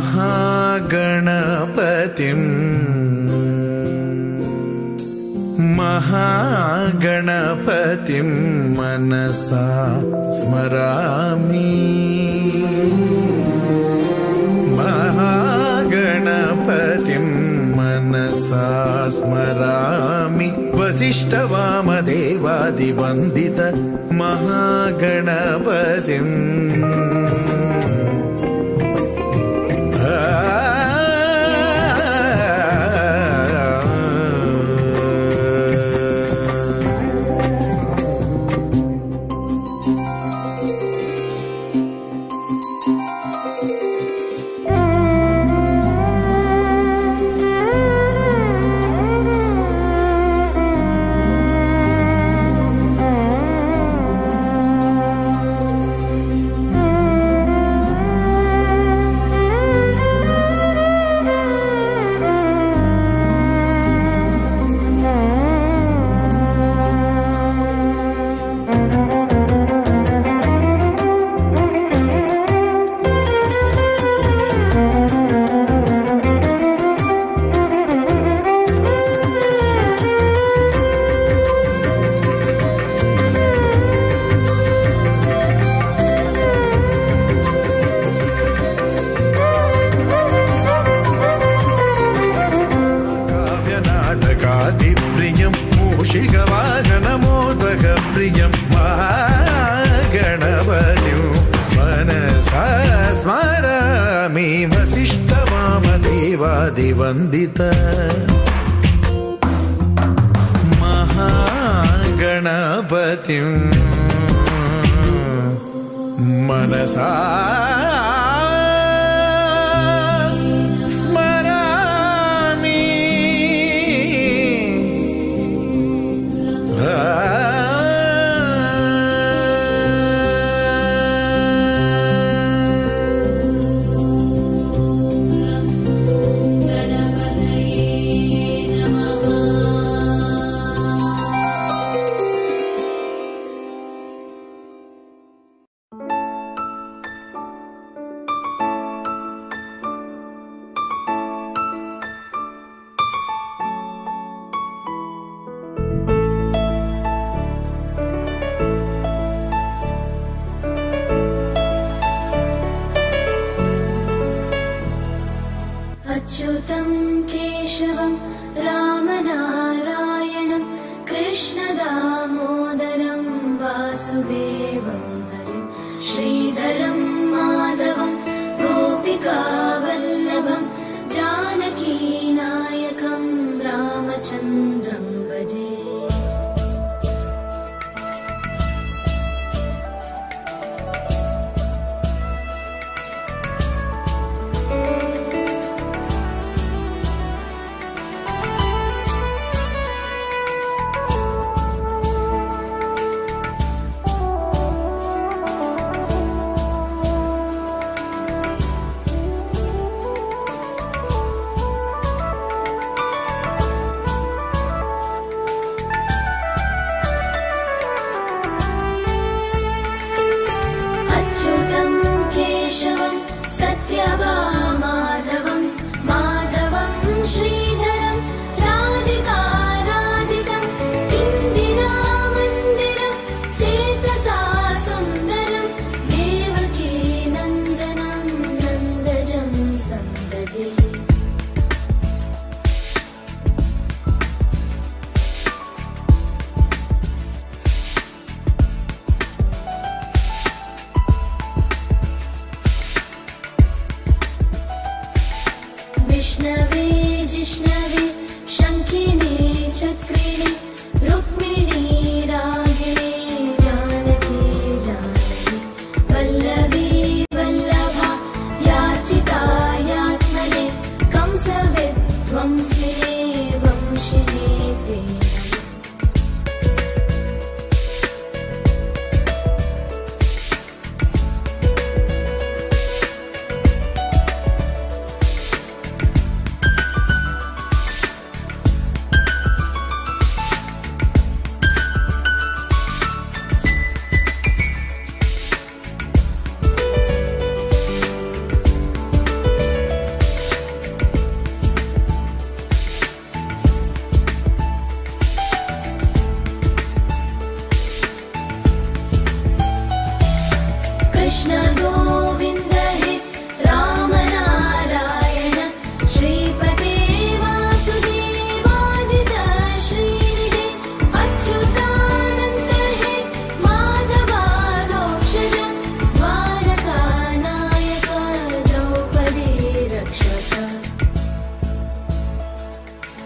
महागणपतिम् महागणपतिं मनसा स्मरामि। मूषिकवाहनमोदकप्रियं महागणपतिं मनसा स्मरामि वसिष्ठवामदेवादिवन्दित महागणपतिं मनसा अच्युतं केशवं रामनारायणं कृष्णदामोदरं वासुदेवं हरिं श्रीधरं जिष्णवे शङ्खिने Krishna.